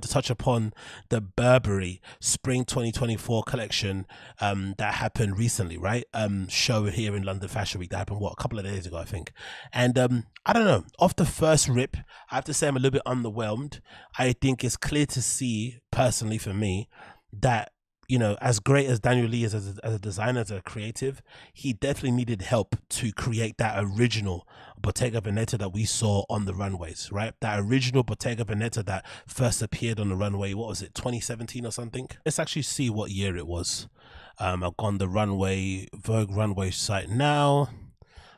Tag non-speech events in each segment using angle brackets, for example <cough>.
to touch upon the Burberry Spring 2024 collection um, that happened recently, right? Um, show here in London Fashion Week that happened what a couple of days ago, I think. And um, I don't know. Off the first rip, I have to say I'm a little bit underwhelmed. I think it's clear to see, personally for me, that you know, as great as Daniel Lee is as a, as a, designer, as a creative, he definitely needed help to create that original Bottega Veneta that we saw on the runways, right? That original Bottega Veneta that first appeared on the runway, what was it, 2017 or something? Let's actually see what year it was. Um, I've gone the runway, Vogue runway site now.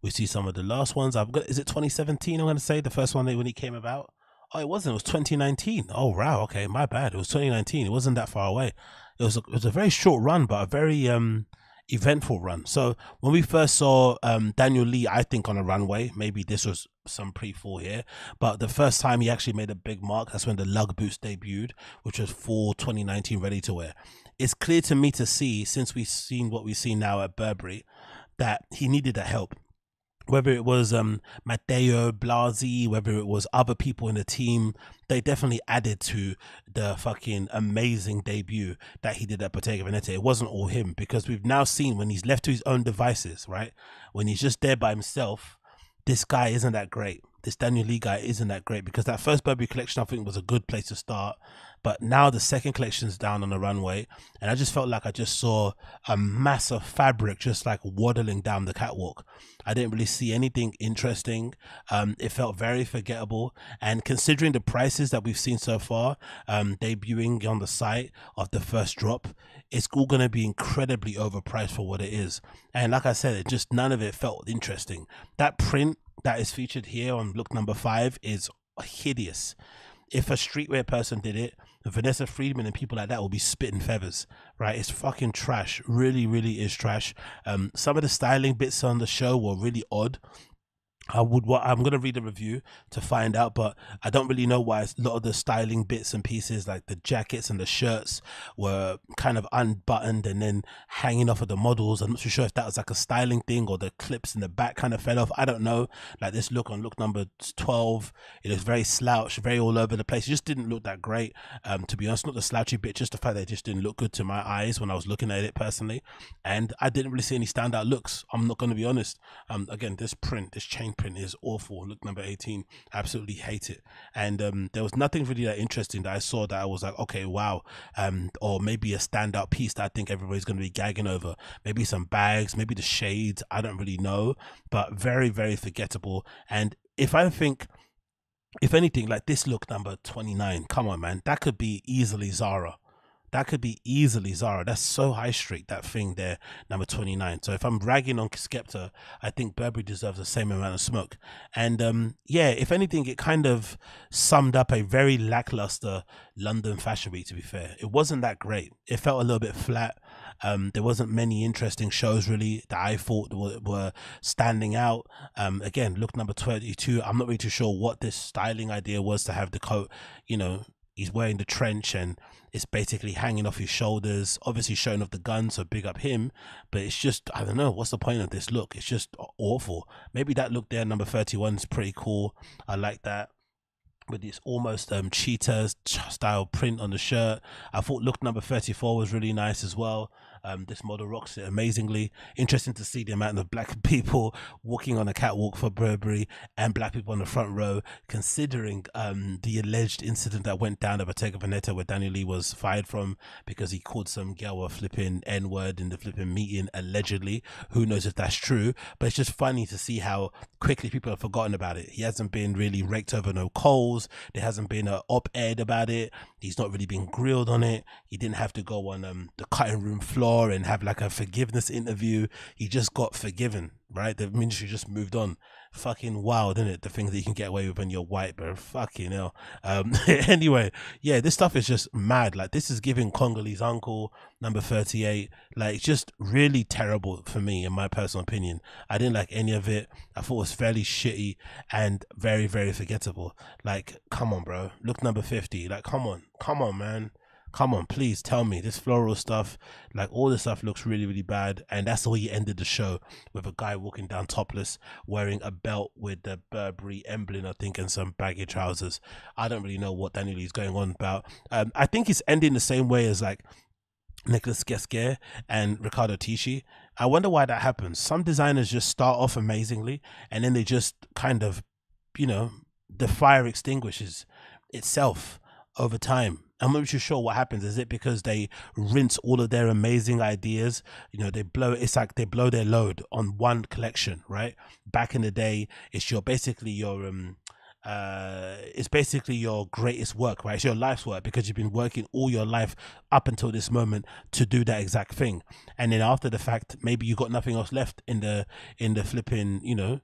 We see some of the last ones. I've got, is it 2017? I'm going to say the first one when he came about. Oh, it wasn't. It was 2019. Oh, wow. Okay, my bad. It was 2019. It wasn't that far away it was a, it was a very short run, but a very um, eventful run. So when we first saw um, Daniel Lee, I think on a runway, maybe this was some pre-fall here, but the first time he actually made a big mark, that's when the lug boots debuted, which was for 2019 ready to wear. It's clear to me to see, since we've seen what we see now at Burberry, that he needed that help whether it was um, Matthieu Blazy, whether it was other people in the team, they definitely added to the fucking amazing debut that he did at Bottega Veneta. It wasn't all him because we've now seen when he's left to his own devices, right? When he's just there by himself, this guy isn't that great. This Daniel Lee guy isn't that great because that first Burberry collection I think was a good place to start. But now the second collection's down on the runway, and I just felt like I just saw a mass of fabric just like waddling down the catwalk. I didn't really see anything interesting. Um, it felt very forgettable. And considering the prices that we've seen so far, um, debuting on the site of the first drop, it's all going to be incredibly overpriced for what it is. And like I said, it just none of it felt interesting. That print that is featured here on look number five is hideous if a streetwear person did it, Vanessa Friedman and people like that will be spitting feathers, right? It's fucking trash. Really, really is trash. Um, some of the styling bits on the show were really odd. I would I'm gonna read a review to find out, but I don't really know why a lot of the styling bits and pieces, like the jackets and the shirts, were kind of unbuttoned and then hanging off of the models. I'm not too sure if that was like a styling thing or the clips in the back kind of fell off. I don't know. Like this look on look number 12, it was very slouched, very all over the place. It just didn't look that great. Um, to be honest, not the slouchy bit, just the fact that it just didn't look good to my eyes when I was looking at it personally, and I didn't really see any standout looks. I'm not gonna be honest. Um, again, this print, this chain print is awful. Look, number 18, absolutely hate it. And um, there was nothing really that interesting that I saw that I was like, okay, wow. Um, or maybe a standout piece that I think everybody's going to be gagging over. Maybe some bags, maybe the shades. I don't really know, but very, very forgettable. And if I think if anything, like this look number 29, come on, man, that could be easily Zara. That could be easily Zara. That's so high street, that thing there, number 29. So if I'm ragging on Skepta, I think Burberry deserves the same amount of smoke. And um, yeah, if anything, it kind of summed up a very lackluster London Fashion Week, to be fair. It wasn't that great. It felt a little bit flat. Um, there wasn't many interesting shows really that I thought were, were standing out. Um, again, look number 22. I'm not really too sure what this styling idea was to have the coat, you know, he's wearing the trench and it's basically hanging off his shoulders obviously showing off the gun so big up him. But it's just i don't know what's the point of this look? It's just awful. Maybe that look there number 31 is pretty cool. I like that. With this almost um cheetah style print on the shirt. I thought look number 34 was really nice as well um, this model rocks it amazingly. Interesting to see the amount of black <laughs> people walking on a catwalk for Burberry and black people on the front row, considering um, the alleged incident that went down at Bottega Veneta where Daniel Lee was fired from because he called some girl a flipping N word in the flipping meeting, allegedly. Who knows if that's true? But it's just funny to see how quickly people have forgotten about it. He hasn't been really raked over no coals. There hasn't been an op ed about it. He's not really been grilled on it. He didn't have to go on um, the cutting room floor and have like a forgiveness interview. He just got forgiven, right? The ministry just moved on. Fucking wild, isn't it? The things that you can get away with when you're white, bro. Fucking hell. Um, <laughs> anyway, yeah, this stuff is just mad. Like, this is giving Congolese uncle number 38. Like, just really terrible for me, in my personal opinion. I didn't like any of it. I thought it was fairly shitty and very, very forgettable. Like, come on, bro. Look number 50. Like, come on. Come on, man come on, please tell me this floral stuff, like all this stuff looks really, really bad. And that's way he ended the show with a guy walking down topless, wearing a belt with the Burberry emblem, I think, and some baggy trousers. I don't really know what Daniel Lee's going on about. Um, I think it's ending the same way as like Nicolas Ghesquière and Riccardo Tisci. I wonder why that happens. Some designers just start off amazingly and then they just kind of, you know, the fire extinguishes itself over time. I'm not too sure what happens. Is it because they rinse all of their amazing ideas? You know, they blow. It's like they blow their load on one collection, right? Back in the day, it's your basically your um uh, it's basically your greatest work, right? It's your life's work because you've been working all your life up until this moment to do that exact thing. And then after the fact, maybe you got nothing else left in the in the flipping, you know,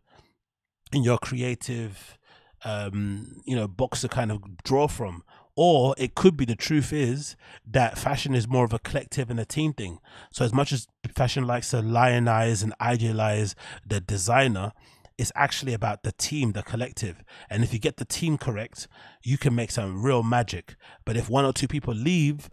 in your creative, um, you know, box to kind of draw from. Or it could be the truth is that fashion is more of a collective and a team thing. So as much as fashion likes to lionize and idealize the designer, it's actually about the team, the collective. And if you get the team correct, you can make some real magic. But if one or two people leave,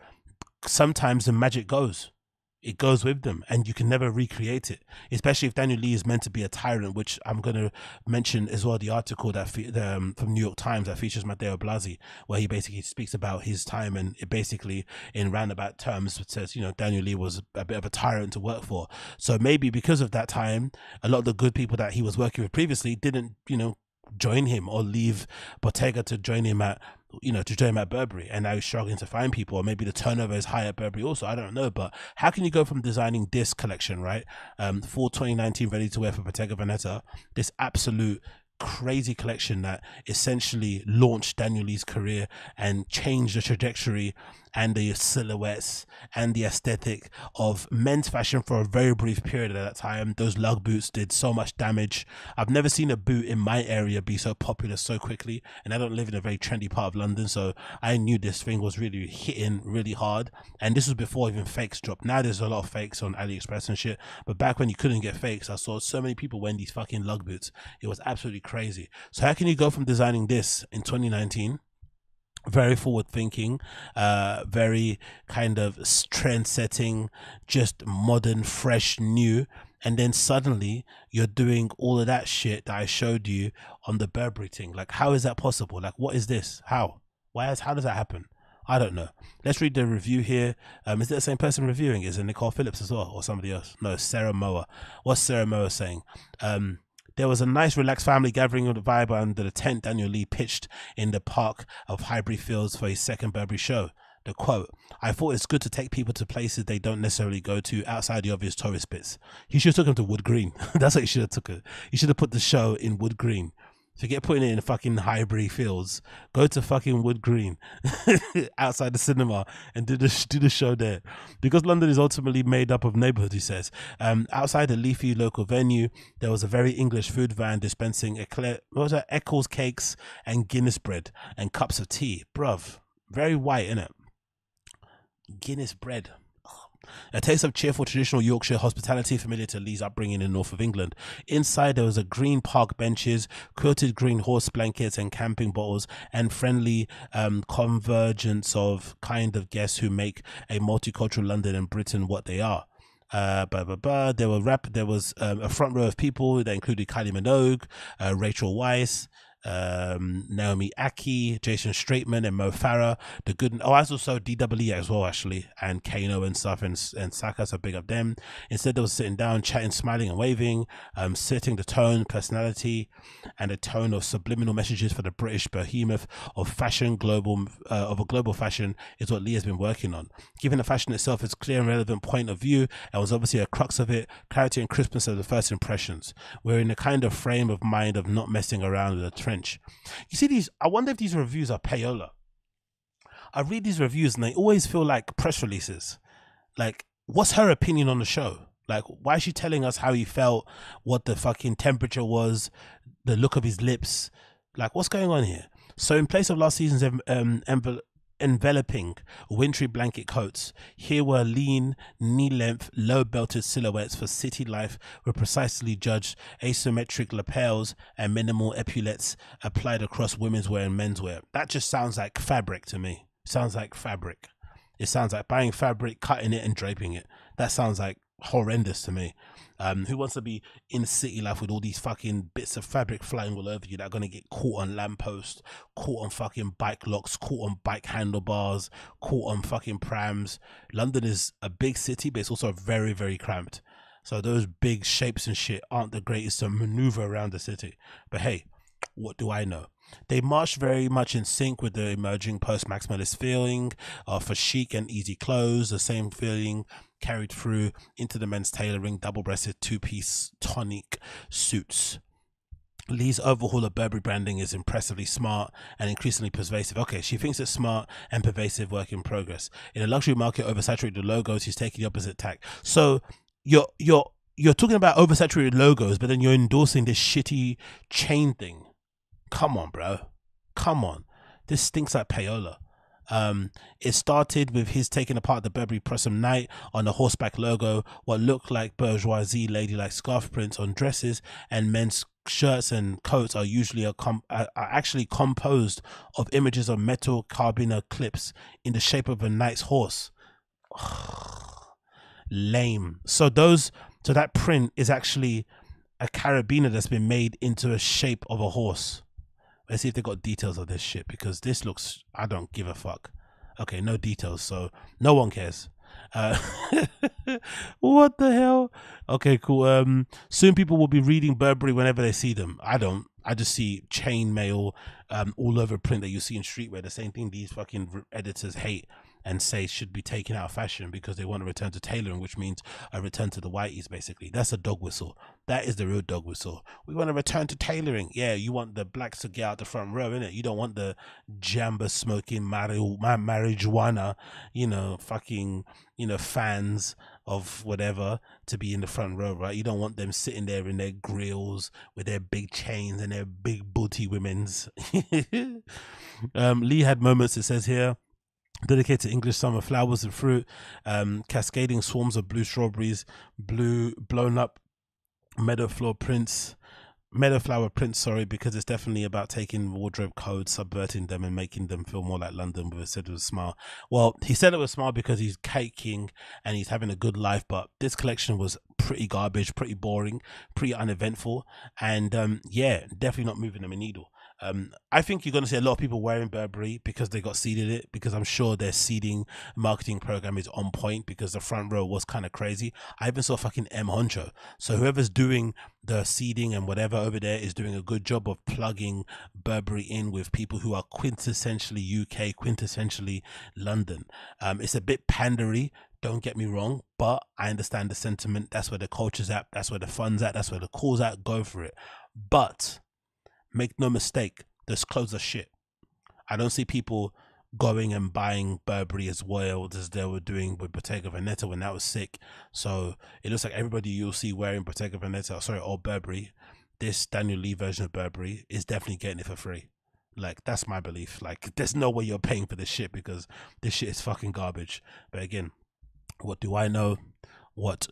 sometimes the magic goes it goes with them and you can never recreate it especially if daniel lee is meant to be a tyrant which i'm going to mention as well the article that fe- um, from new york times that features matthieu blazy where he basically speaks about his time and it basically in roundabout terms says you know daniel lee was a bit of a tyrant to work for. So maybe because of that time a lot of the good people that he was working with previously didn't you know join him or leave bottega to join him at you know, to join at Burberry and now he's struggling to find people, or maybe the turnover is high at Burberry also. I don't know. But how can you go from designing this collection, right? Um, for 2019 ready to wear for Bottega Veneta, this absolute crazy collection that essentially launched Daniel Lee's career and changed the trajectory and the silhouettes and the aesthetic of men's fashion for a very brief period at that time. Those lug boots did so much damage. I've never seen a boot in my area be so popular so quickly, and I don't live in a very trendy part of London, so I knew this thing was really hitting really hard. And this was before even fakes dropped. Now there's a lot of fakes on AliExpress and shit, but back when you couldn't get fakes, I saw so many people wearing these fucking lug boots. It was absolutely crazy. So how can you go from designing this in 2019? Very forward thinking, uh, very kind of trend setting, just modern, fresh, new. And then suddenly you're doing all of that shit that I showed you on the Burberry thing. Like, how is that possible? Like, what is this? How? Why is, how does that happen? I don't know. Let's read the review here. Um, is it the same person reviewing? Is it Nicole Phelps as well, or somebody else? No, Sarah Mower. What's Sarah Mower saying? Um, there was a nice, relaxed family gathering of the vibe under the tent Daniel Lee pitched in the park of Highbury Fields for his second Burberry show. The quote, I thought it's good to take people to places they don't necessarily go to outside the obvious tourist bits. He should have took them to Wood Green. <laughs> That's what he should have took it. He should have put the show in Wood Green. Forget putting it in fucking Highbury Fields. Go to fucking Wood Green <laughs> outside the cinema and do the do the show there. Because London is ultimately made up of neighborhoods, he says. Um, outside a leafy local venue, there was a very English food van dispensing eclair, what was that? Eccles cakes and Guinness bread and cups of tea. Bruv, very white, innit? Guinness bread. A taste of cheerful traditional Yorkshire hospitality familiar to Lee's upbringing in north of England. Inside there was a green park benches, quilted green horse blankets and camping bottles, and friendly um, convergence of kind of guests who make a multicultural London and Britain what they are. Uh, blah, blah, blah. There were rap. There was um, a front row of people that included Kylie Minogue, uh, Rachel Weisz, um, Naomi Ackie, Jason Straitman, and Mo Farah. The good. Oh, I also DWE as well, actually, and Kano and stuff, and and Saka. So big up them. Instead, they were sitting down, chatting, smiling, and waving, um, setting the tone, personality, and a tone of subliminal messages for the British behemoth of fashion. Global uh, of a global fashion is what Lee has been working on. Given the fashion itself its clear and relevant point of view, and was obviously a crux of it, clarity and crispness are the first impressions. We're in a kind of frame of mind of not messing around with a trend French. You see these? I wonder if these reviews are payola. I read these reviews and they always feel like press releases. Like, what's her opinion on the show? Like, why is she telling us how he felt, what the fucking temperature was, the look of his lips? Like, what's going on here? So, in place of last season's um, enveloping wintry blanket coats. Here were lean, knee length, low belted silhouettes for city life with precisely judged asymmetric lapels and minimal epaulets applied across women's wear and men's wear. That just sounds like fabric to me. Sounds like fabric. It sounds like buying fabric, cutting it, and draping it. That sounds like horrendous to me. Um, who wants to be in city life with all these fucking bits of fabric flying all over you that are gonna get caught on lampposts, caught on fucking bike locks, caught on bike handlebars, caught on fucking prams. London is a big city, but it's also very, very cramped. So those big shapes and shit aren't the greatest to maneuver around the city. But hey, what do I know? They march very much in sync with the emerging post maximalist feeling uh, for chic and easy clothes, the same feeling carried through into the men's tailoring, double breasted two piece tonic suits. Lee's overhaul of Burberry branding is impressively smart and increasingly pervasive. Okay, she thinks it's smart and pervasive work in progress. In a luxury market oversaturated logos, she's taking the opposite tack. So you're you're you're talking about oversaturated logos, but then you're endorsing this shitty chain thing. Come on, bro. Come on. This stinks like payola. Um, it started with his taking apart the Burberry Prorsum Knight on the horseback logo, what looked like bourgeoisie ladylike scarf prints on dresses, and men's shirts and coats are usually a com- are actually composed of images of metal carabiner clips in the shape of a knight's horse. <sighs> Lame. So those so that print is actually a carabiner that's been made into a shape of a horse. Let's see if they got details of this shit because this looks. I don't give a fuck. Okay, no details, so no one cares. Uh, <laughs> what the hell? Okay, cool. Um, soon people will be reading Burberry whenever they see them. I don't. I just see chain mail um, all over print that you see in streetwear. The same thing these fucking editors hate and say should be taken out of fashion because they want to return to tailoring, which means a return to the whiteys, basically. That's a dog whistle. That is the real dog whistle. We want to return to tailoring. Yeah, you want the blacks to get out the front row, innit? You don't want the jamba smoking marijuana, you know, fucking, you know, fans of whatever to be in the front row, right? You don't want them sitting there in their grills with their big chains and their big booty women's. <laughs> um, Lee had moments, it says here, dedicated to English summer flowers and fruit, um, cascading swarms of blue strawberries, blue blown up meadow floor prints, meadow flower prints. Sorry, because it's definitely about taking wardrobe codes, subverting them, and making them feel more like London. With a said it was smile. Well, he said it was smile because he's caking and he's having a good life. But this collection was pretty garbage, pretty boring, pretty uneventful, and um, yeah, definitely not moving them a needle. Um, I think you're going to see a lot of people wearing Burberry because they got seeded it because I'm sure their seeding marketing program is on point because the front row was kind of crazy. I even saw fucking M Huncho. So whoever's doing the seeding and whatever over there is doing a good job of plugging Burberry in with people who are quintessentially UK, quintessentially London. Um, it's a bit pandery don't get me wrong, but I understand the sentiment. That's where the culture's at. That's where the fun's at. That's where the call's at. Go for it. But make no mistake, those clothes are shit. I don't see people going and buying Burberry as well as they were doing with Bottega Veneta when that was sick. So it looks like everybody you'll see wearing Bottega Veneta, sorry, or Burberry, this Daniel Lee version of Burberry is definitely getting it for free. Like that's my belief. Like <laughs> there's no way you're paying for this shit because this shit is fucking garbage. But again, what do I know? What